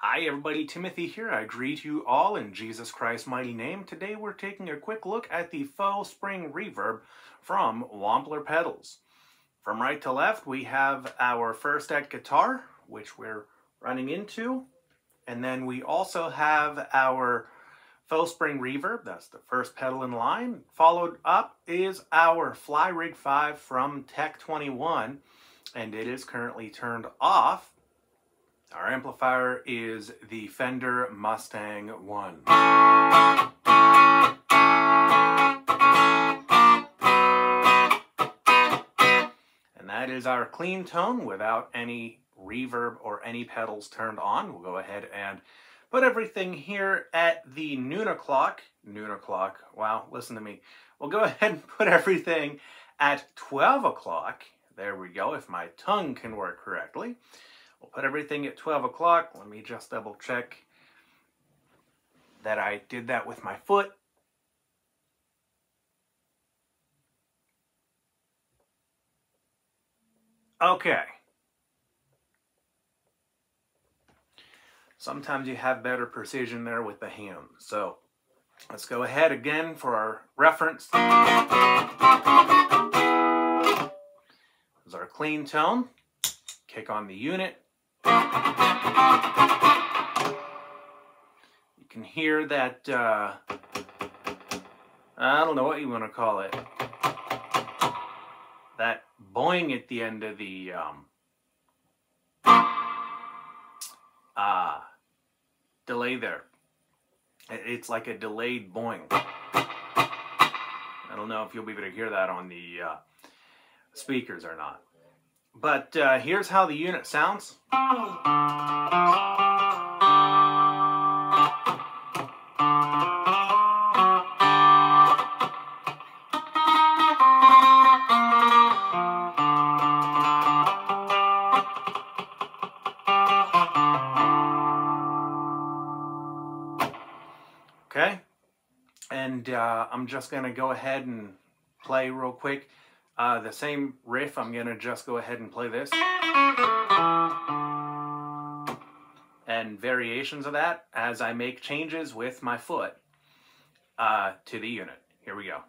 Hi everybody, Timothy here. I greet you all in Jesus Christ's mighty name. Today we're taking a quick look at the faux spring reverb from Wampler Pedals. From right to left we have our First Act guitar, which we're running into. And then we also have our faux spring reverb, that's the first pedal in line. Followed up is our Fly Rig 5 from Tech 21, and it is currently turned off. Our amplifier is the Fender Mustang 1. And that is our clean tone without any reverb or any pedals turned on. We'll go ahead and put everything here at the noon o'clock. Noon o'clock. Wow, listen to me. We'll go ahead and put everything at 12 o'clock. There we go, if my tongue can work correctly. We'll put everything at 12 o'clock. Let me just double check that I did that with my foot. Okay. Sometimes you have better precision there with the hand. So let's go ahead again for our reference. This is our clean tone. Kick on the unit. You can hear that, uh, I don't know what you want to call it, that boing at the end of the, um, uh, delay there. It's like a delayed boing. I don't know if you'll be able to hear that on the uh, speakers or not. But uh, here's how the unit sounds. Okay, and uh, I'm just going to go ahead and play real quick. Uh, the same riff, I'm going to just go ahead and play this. And variations of that as I make changes with my foot uh, to the unit. Here we go.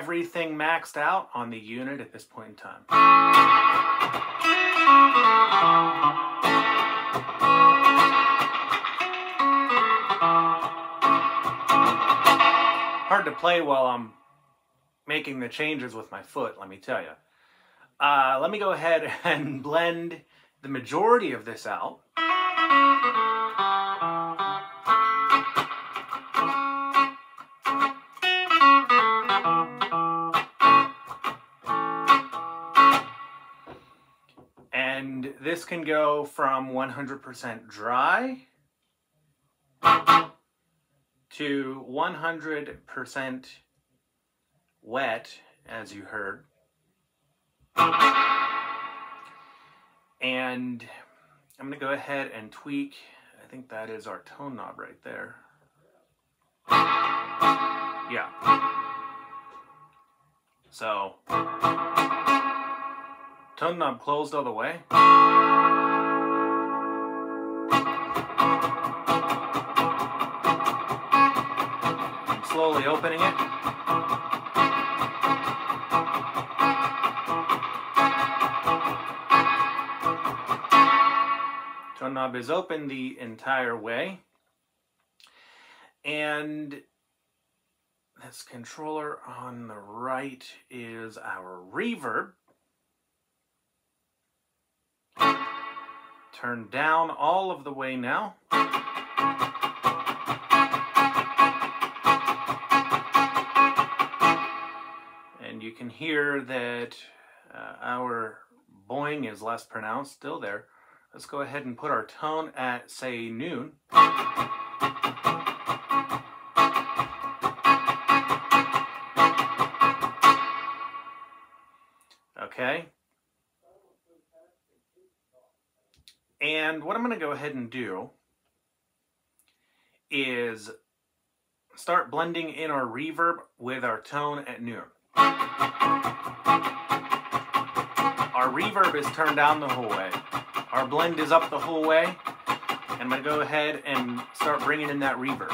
Everything maxed out on the unit at this point in time. Hard to play while I'm making the changes with my foot, let me tell you. Uh, let me go ahead and blend the majority of this out. Can go from 100% dry to 100% wet, as you heard. And I'm going to go ahead and tweak, I think that is our tone knob right there. Yeah. So, tone knob closed all the way. Slowly opening it. Tone knob is open the entire way. And this controller on the right is our reverb. Turn down all of the way now. Hear that uh, our boing is less pronounced, still there. Let's go ahead and put our tone at, say, noon. Okay. And what I'm going to go ahead and do is start blending in our reverb with our tone at noon. Our reverb is turned down the whole way. Our blend is up the whole way. And I'm to go ahead and start bringing in that reverb.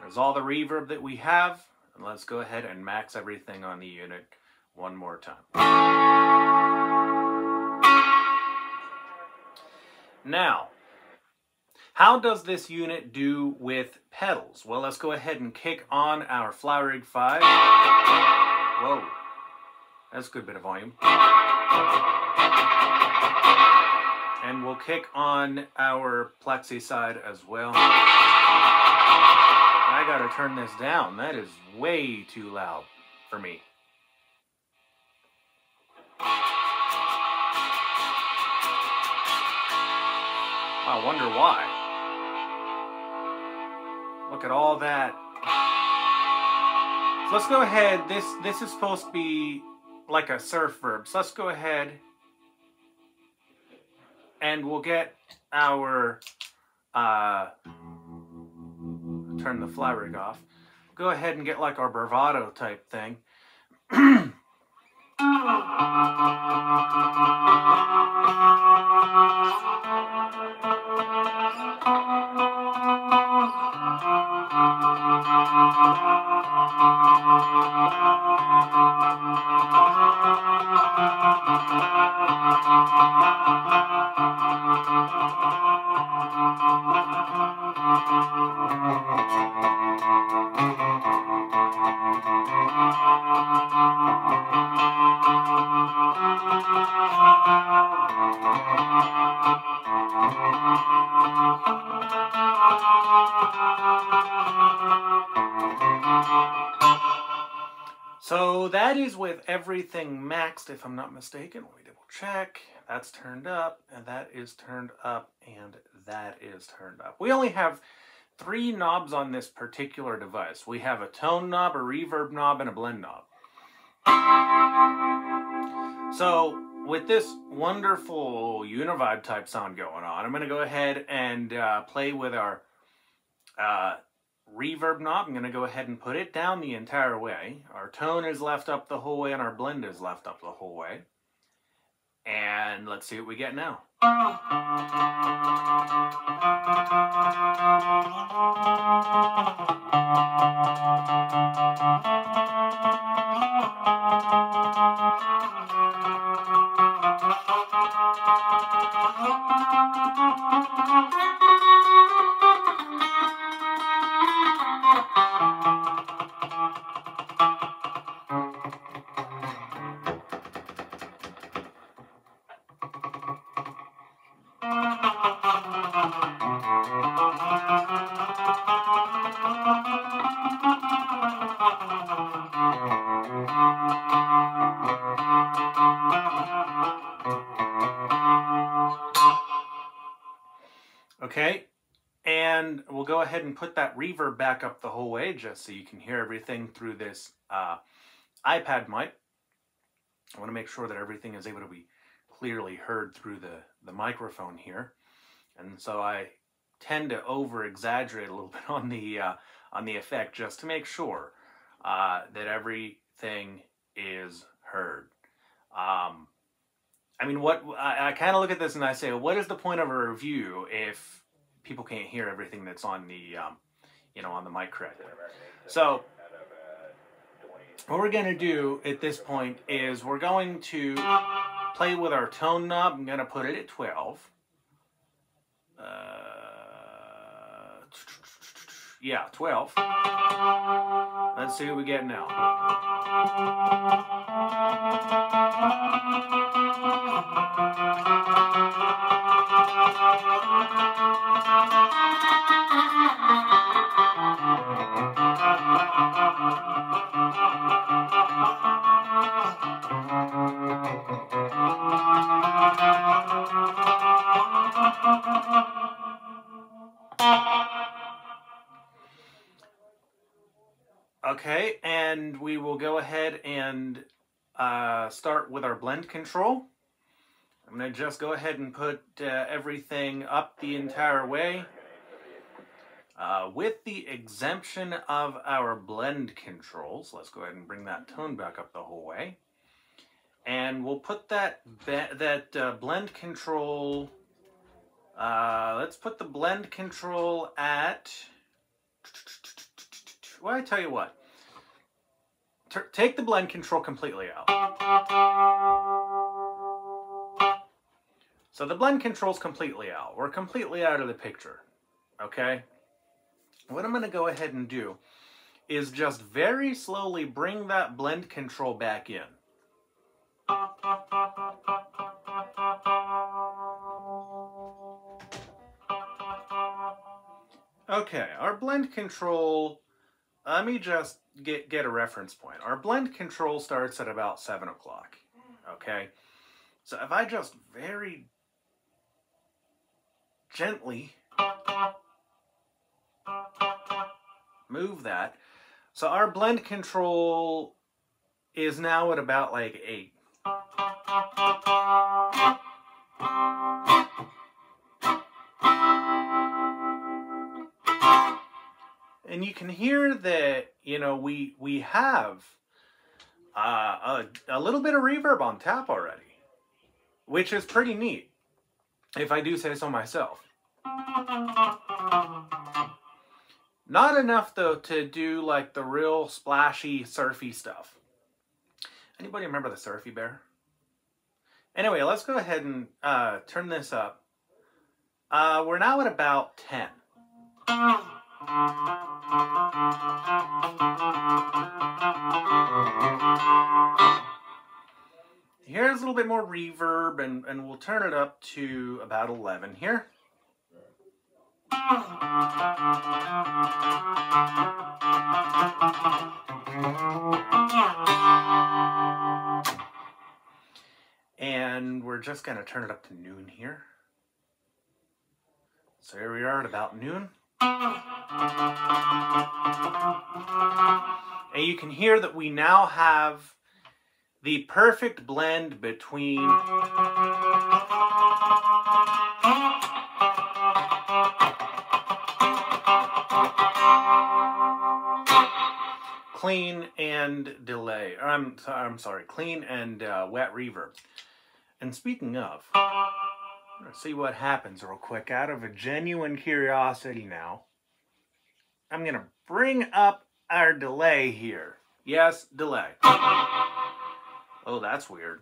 There's all the reverb that we have. And let's go ahead and max everything on the unit one more time. Now, how does this unit do with pedals? Well, let's go ahead and kick on our Fly Rig 5. Whoa, that's a good bit of volume. And we'll kick on our Plexi side as well. I gotta turn this down. That is way too loud for me. I wonder why. Look at all that. So let's go ahead. This this is supposed to be like a surf verb. So let's go ahead and we'll get our uh, turn the fly rig off. Go ahead and get like our bravado type thing. So that is with everything maxed, if I'm not mistaken. Let me double check. That's turned up, and that is turned up, and that is turned up. We only have three knobs on this particular device. We have a tone knob, a reverb knob, and a blend knob. So with this wonderful univibe type sound going on, I'm going to go ahead and uh, play with our uh, reverb knob. I'm going to go ahead and put it down the entire way. Our tone is left up the whole way and our blend is left up the whole way. And let's see what we get now. Okay, and we'll go ahead and put that reverb back up the whole way just so you can hear everything through this uh, iPad mic. I want to make sure that everything is able to be clearly heard through the, the microphone here. And so I tend to over exaggerate a little bit on the uh, on the effect just to make sure uh, that everything is heard. Um, I mean, what I, I kind of look at this and I say, what is the point of a review if people can't hear everything that's on the, um, you know, on the mic correctly? So, what we're going to do at this point is we're going to play with our tone knob. I'm going to put it at 12. Uh, yeah, 12. Let's see what we get now. Okay, and we will go ahead and uh, start with our blend control. I'm going to just go ahead and put uh, everything up the entire way. Uh, with the exemption of our blend controls, let's go ahead and bring that tone back up the whole way. And we'll put that that uh, blend control, uh, let's put the blend control at well, I tell you what. T take the blend control completely out. So the blend control's completely out. We're completely out of the picture. Okay? What I'm going to go ahead and do is just very slowly bring that blend control back in. Okay, our blend control let me just get, get a reference point. Our blend control starts at about 7 o'clock, okay? So if I just very gently move that, so our blend control is now at about like 8. And you can hear that you know we we have uh, a, a little bit of reverb on tap already, which is pretty neat, if I do say so myself. Not enough though to do like the real splashy surfy stuff. Anybody remember the Surfy Bear? Anyway, let's go ahead and uh, turn this up. Uh, we're now at about 10. Here's a little bit more reverb, and, and we'll turn it up to about 11 here. And we're just going to turn it up to noon here. So here we are at about noon. And you can hear that we now have the perfect blend between clean and delay. I'm, I'm sorry, clean and uh, wet reverb. And speaking of, Let's see what happens real quick. Out of a genuine curiosity now, I'm going to bring up our delay here. Yes, delay. Oh, that's weird.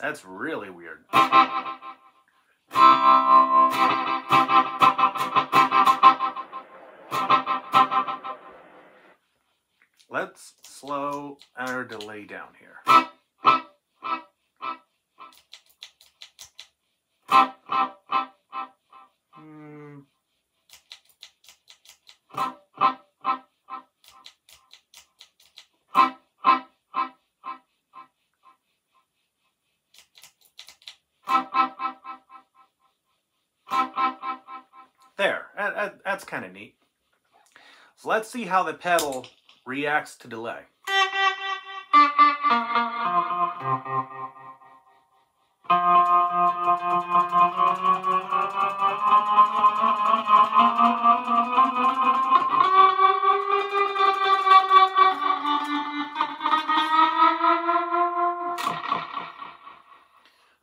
That's really weird. Let's slow our delay down here. That's kind of neat. So let's see how the pedal reacts to delay.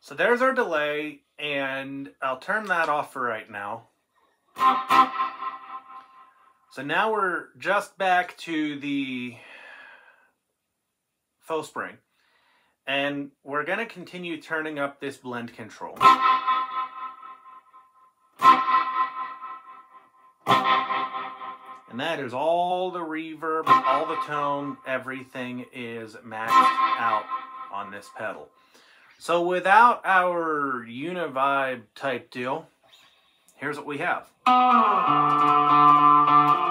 So there's our delay, and I'll turn that off for right now. So now we're just back to the faux spring. And we're going to continue turning up this blend control. And that is all the reverb, all the tone, everything is maxed out on this pedal. So without our univibe type deal, here's what we have. And that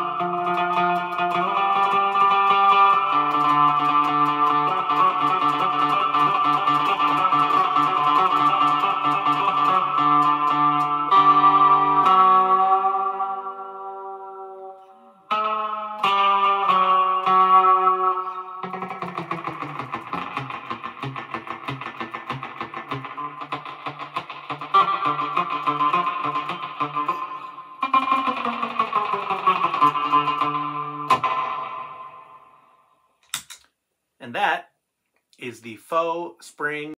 faux spring